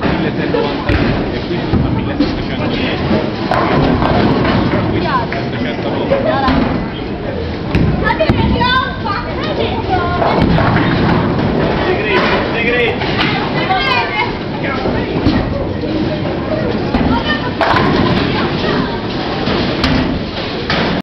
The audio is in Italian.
1790 e quindi fa 1700 1700 volte